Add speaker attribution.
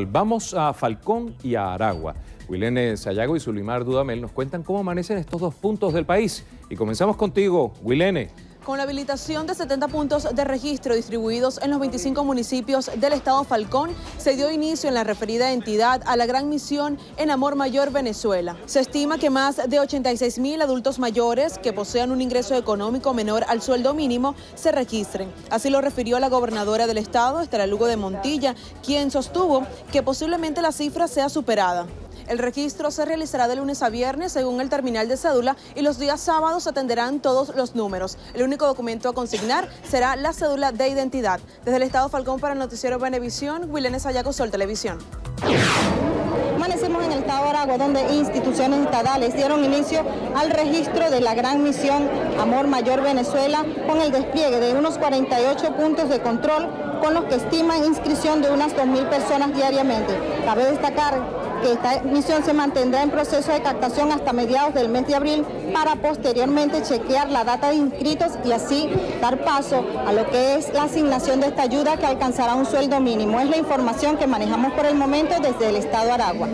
Speaker 1: Vamos a Falcón y a Aragua. Wilene Sayago y Sulimar Dudamel nos cuentan cómo amanecen estos dos puntos del país. Y comenzamos contigo, Wilene.
Speaker 2: Con la habilitación de 70 puntos de registro distribuidos en los 25 municipios del estado Falcón, se dio inicio en la referida entidad a la gran misión en Amor Mayor Venezuela. Se estima que más de 86 mil adultos mayores que posean un ingreso económico menor al sueldo mínimo se registren. Así lo refirió la gobernadora del estado, Estela Lugo de Montilla, quien sostuvo que posiblemente la cifra sea superada. El registro se realizará de lunes a viernes según el terminal de cédula y los días sábados atenderán todos los números. El único documento a consignar será la cédula de identidad. Desde el Estado Falcón para el Noticiero Benevisión, Wilene Sayaco, Sol Televisión.
Speaker 3: En el de Aragua, donde instituciones estatales dieron inicio al registro de la gran misión Amor Mayor Venezuela con el despliegue de unos 48 puntos de control con los que estiman inscripción de unas 2.000 personas diariamente. Cabe destacar que esta misión se mantendrá en proceso de captación hasta mediados del mes de abril para posteriormente chequear la data de inscritos y así dar paso a lo que es la asignación de esta ayuda que alcanzará un sueldo mínimo. Es la información que manejamos por el momento desde el Estado Aragua.